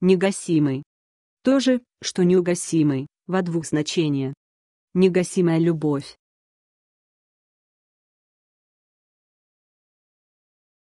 Негасимый. То же, что неугасимый, во двух значениях. Негасимая любовь.